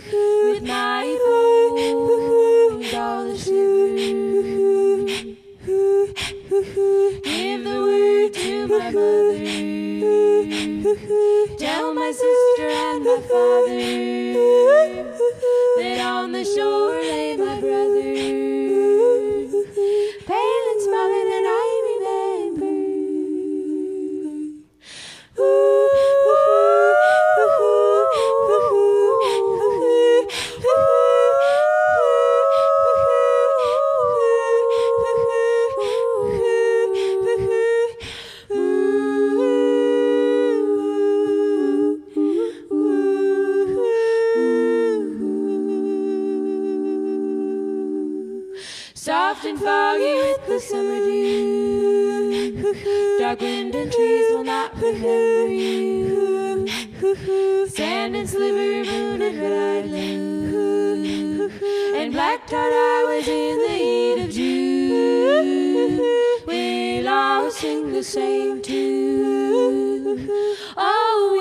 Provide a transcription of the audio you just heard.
with my all the give the word to my mother. Tell my sister and my father that on the shore Soft and foggy with the summer dew. Dark wind and trees will not remember you. Sand and sliver, moon and red-eyed loo. And black tar I was in the heat of June. We'll all sing the same tune. Oh,